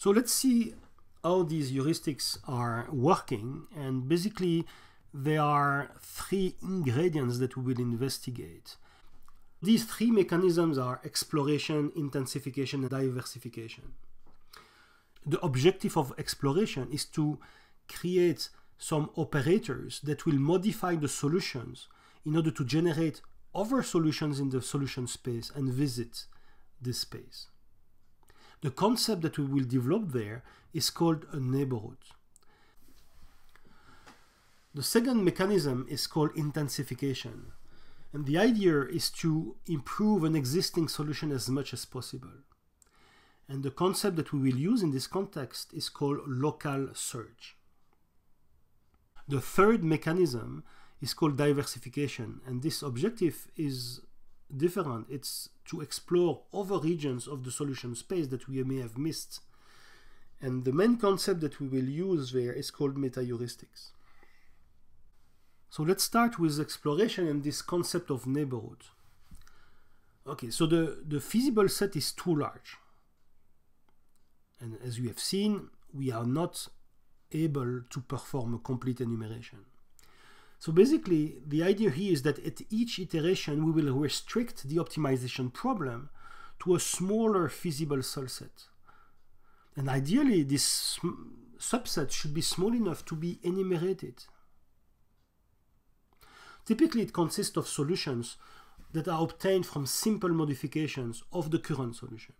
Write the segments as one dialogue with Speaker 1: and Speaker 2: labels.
Speaker 1: So let's see how these heuristics are working. And basically, there are three ingredients that we will investigate. These three mechanisms are exploration, intensification, and diversification. The objective of exploration is to create some operators that will modify the solutions in order to generate other solutions in the solution space and visit this space. The concept that we will develop there is called a neighborhood. The second mechanism is called intensification. And the idea is to improve an existing solution as much as possible. And the concept that we will use in this context is called local search. The third mechanism is called diversification, and this objective is different. It's to explore other regions of the solution space that we may have missed. And the main concept that we will use there is called meta-heuristics. So let's start with exploration and this concept of neighborhood. Okay, so the, the feasible set is too large. And as you have seen, we are not able to perform a complete enumeration. So basically, the idea here is that at each iteration, we will restrict the optimization problem to a smaller feasible subset. And ideally, this subset should be small enough to be enumerated. Typically, it consists of solutions that are obtained from simple modifications of the current solution.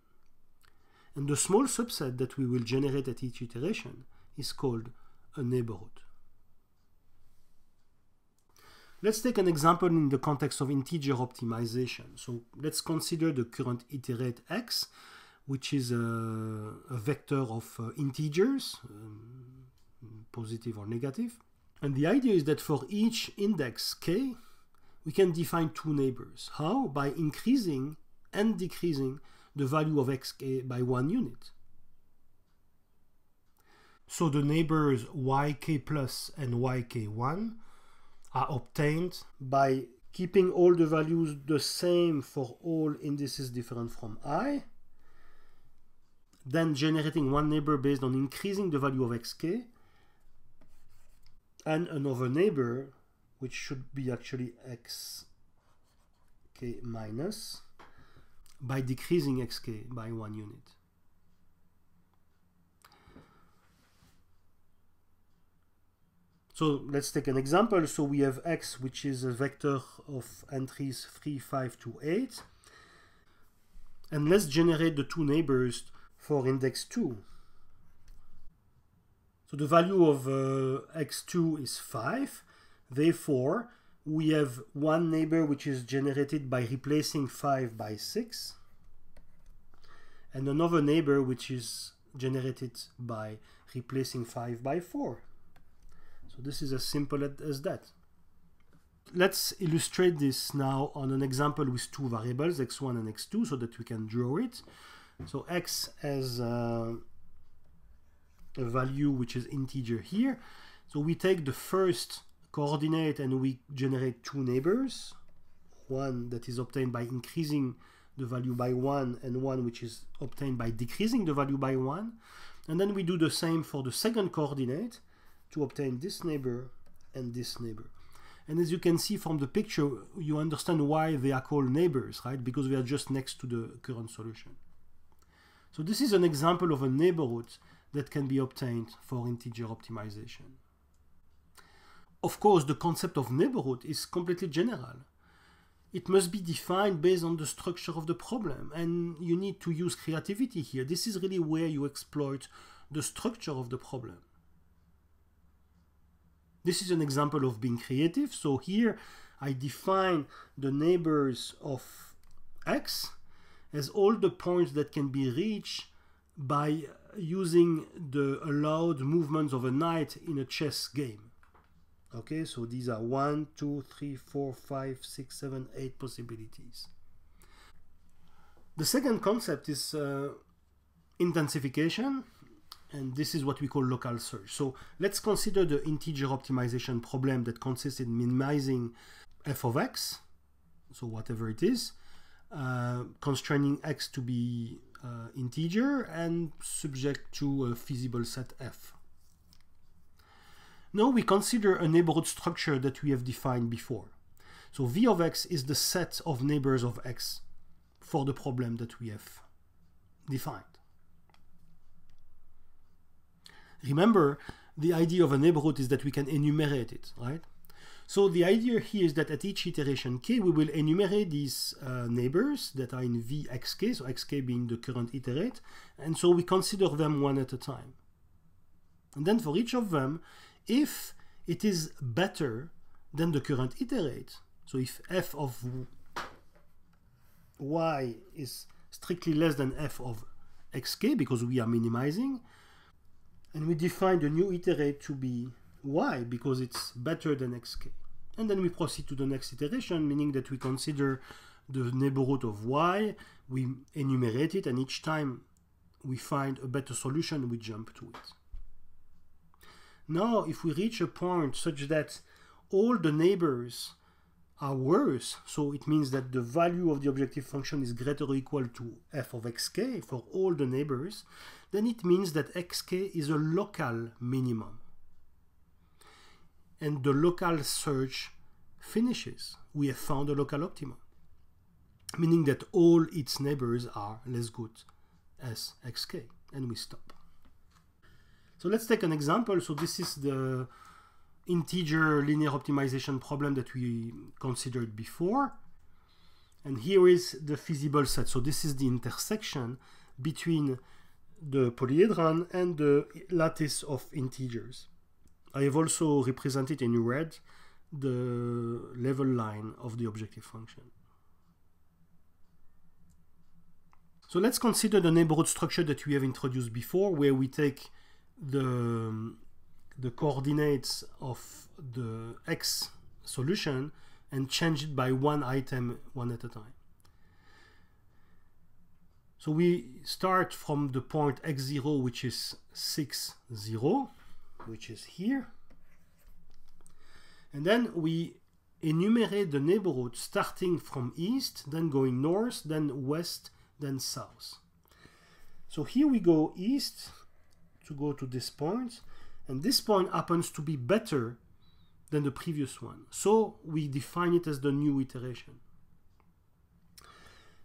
Speaker 1: And the small subset that we will generate at each iteration is called a neighborhood. Let's take an example in the context of integer optimization. So let's consider the current iterate x, which is a, a vector of uh, integers, um, positive or negative. And the idea is that for each index k, we can define two neighbors. How? By increasing and decreasing the value of xk by one unit. So the neighbors yk plus and yk1 are obtained by keeping all the values the same for all indices different from i, then generating one neighbor based on increasing the value of xk, and another neighbor, which should be actually xk minus, by decreasing xk by one unit. So let's take an example. So we have x, which is a vector of entries 3, 5 to 8. And let's generate the two neighbors for index 2. So the value of uh, x2 is 5. Therefore, we have one neighbor which is generated by replacing 5 by 6. And another neighbor which is generated by replacing 5 by 4. So this is as simple as that. Let's illustrate this now on an example with two variables, x1 and x2, so that we can draw it. So x has uh, a value which is integer here. So we take the first coordinate and we generate two neighbors. One that is obtained by increasing the value by 1 and one which is obtained by decreasing the value by 1. And then we do the same for the second coordinate to obtain this neighbor and this neighbor. And as you can see from the picture, you understand why they are called neighbors, right? Because we are just next to the current solution. So this is an example of a neighborhood that can be obtained for integer optimization. Of course, the concept of neighborhood is completely general. It must be defined based on the structure of the problem, and you need to use creativity here. This is really where you exploit the structure of the problem. This is an example of being creative. So here I define the neighbors of x as all the points that can be reached by using the allowed movements of a knight in a chess game. Okay, so these are one, two, three, four, five, six, seven, eight possibilities. The second concept is uh, intensification and this is what we call local search. So let's consider the integer optimization problem that consists in minimizing f of x, so whatever it is, uh, constraining x to be uh, integer and subject to a feasible set f. Now we consider a neighborhood structure that we have defined before. So v of x is the set of neighbors of x for the problem that we have defined. Remember, the idea of a neighborhood is that we can enumerate it, right? So the idea here is that at each iteration k, we will enumerate these uh, neighbors that are in vxk, so xk being the current iterate, and so we consider them one at a time. And then for each of them, if it is better than the current iterate, so if f of y is strictly less than f of xk, because we are minimizing, and we define the new iterate to be y because it's better than xk. And then we proceed to the next iteration, meaning that we consider the neighborhood of y, we enumerate it, and each time we find a better solution, we jump to it. Now, if we reach a point such that all the neighbors are worse, so it means that the value of the objective function is greater or equal to f of xk for all the neighbors, then it means that xk is a local minimum. And the local search finishes. We have found a local optimum, meaning that all its neighbors are less good as xk, and we stop. So let's take an example. So this is the integer linear optimization problem that we considered before. And here is the feasible set. So this is the intersection between the polyhedron and the lattice of integers. I have also represented in red the level line of the objective function. So let's consider the neighborhood structure that we have introduced before, where we take the, the coordinates of the x solution and change it by one item one at a time. So we start from the point x0, which is 6, 0, which is here. And then we enumerate the neighborhood starting from east, then going north, then west, then south. So here we go east to go to this point, and this point happens to be better than the previous one. So we define it as the new iteration.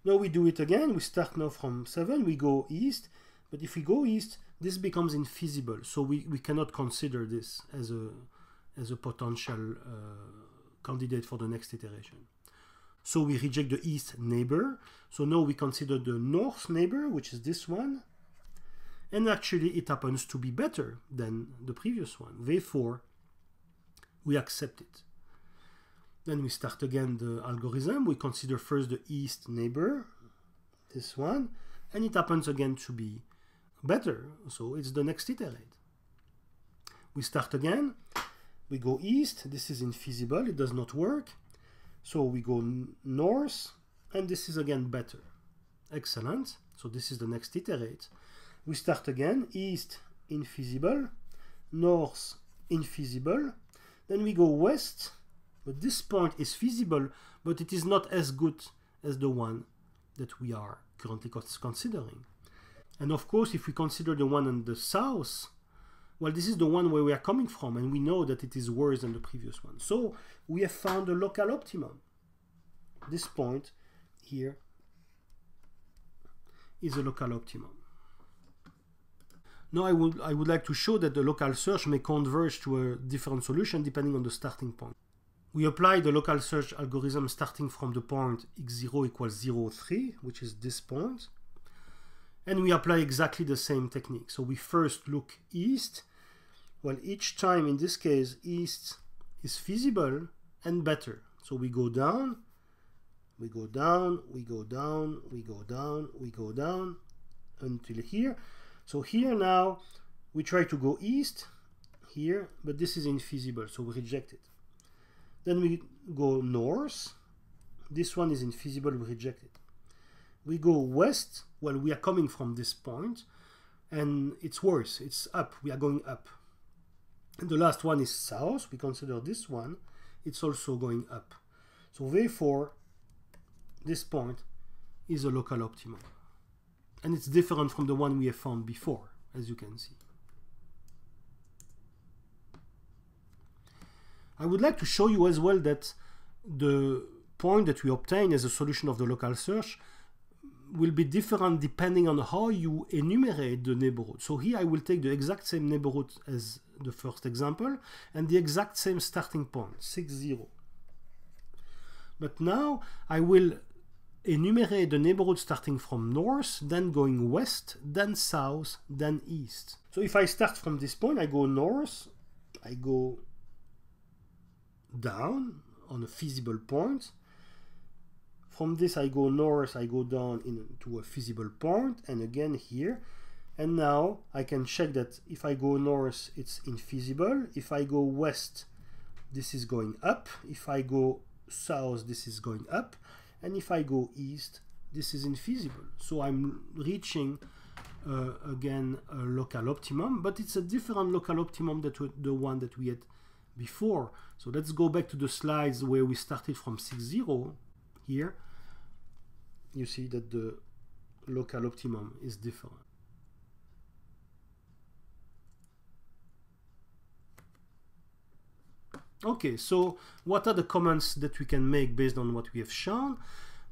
Speaker 1: Now we do it again. We start now from 7. We go east. But if we go east, this becomes infeasible. So we, we cannot consider this as a, as a potential uh, candidate for the next iteration. So we reject the east neighbor. So now we consider the north neighbor, which is this one. And actually it happens to be better than the previous one. Therefore, we accept it. Then we start again the algorithm. We consider first the east neighbor, this one, and it happens again to be better. So it's the next iterate. We start again. We go east. This is infeasible. It does not work. So we go north, and this is again better. Excellent. So this is the next iterate. We start again. East, infeasible. North, infeasible. Then we go west but this point is feasible, but it is not as good as the one that we are currently considering. And of course, if we consider the one on the south, well, this is the one where we are coming from, and we know that it is worse than the previous one. So we have found a local optimum. This point here is a local optimum. Now I would, I would like to show that the local search may converge to a different solution depending on the starting point. We apply the local search algorithm starting from the point x0 equals 0, 3, which is this point. And we apply exactly the same technique. So we first look east. Well, each time in this case, east is feasible and better. So we go down, we go down, we go down, we go down, we go down until here. So here now, we try to go east here, but this is infeasible, so we reject it. Then we go north. This one is infeasible, we reject it. We go west, well, we are coming from this point, and it's worse, it's up, we are going up. And the last one is south, we consider this one, it's also going up. So therefore, this point is a local optimum. And it's different from the one we have found before, as you can see. I would like to show you as well that the point that we obtain as a solution of the local search will be different depending on how you enumerate the neighborhood. So here I will take the exact same neighborhood as the first example and the exact same starting point, 6, 0. But now I will enumerate the neighborhood starting from north, then going west, then south, then east. So if I start from this point, I go north, I go down on a feasible point. From this I go north, I go down into a feasible point, and again here. And now I can check that if I go north, it's infeasible. If I go west, this is going up. If I go south, this is going up. And if I go east, this is infeasible. So I'm reaching, uh, again, a local optimum, but it's a different local optimum than the one that we had before. So let's go back to the slides where we started from 6.0 here. You see that the local optimum is different. Okay, so what are the comments that we can make based on what we have shown?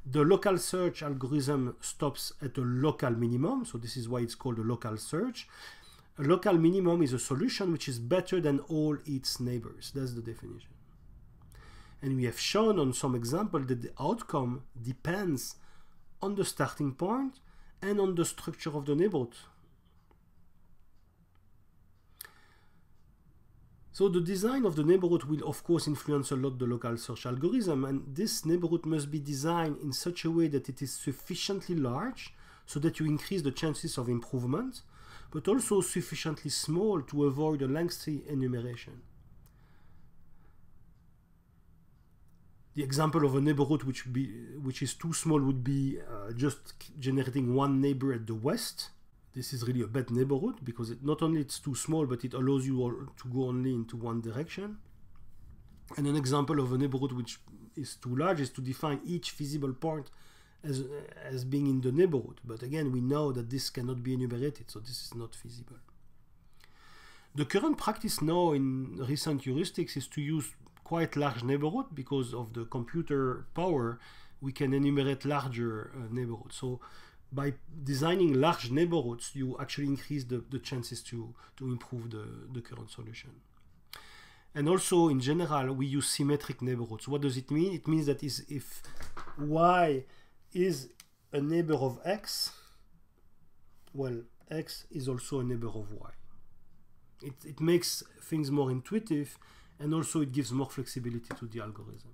Speaker 1: The local search algorithm stops at a local minimum, so this is why it's called a local search. A local minimum is a solution which is better than all its neighbors. That's the definition. And we have shown on some example that the outcome depends on the starting point and on the structure of the neighborhood. So the design of the neighborhood will of course influence a lot the local search algorithm and this neighborhood must be designed in such a way that it is sufficiently large so that you increase the chances of improvement but also sufficiently small to avoid a lengthy enumeration. The example of a neighborhood which, be, which is too small would be uh, just generating one neighbor at the west. This is really a bad neighborhood because it, not only it's too small, but it allows you all to go only into one direction. And an example of a neighborhood which is too large is to define each feasible point as, as being in the neighborhood. But again, we know that this cannot be enumerated, so this is not feasible. The current practice now in recent heuristics is to use quite large neighborhood because of the computer power, we can enumerate larger uh, neighborhoods. So by designing large neighborhoods, you actually increase the, the chances to, to improve the, the current solution. And also, in general, we use symmetric neighborhoods. What does it mean? It means that is if y is a neighbor of x, well, x is also a neighbor of y. It, it makes things more intuitive and also it gives more flexibility to the algorithm.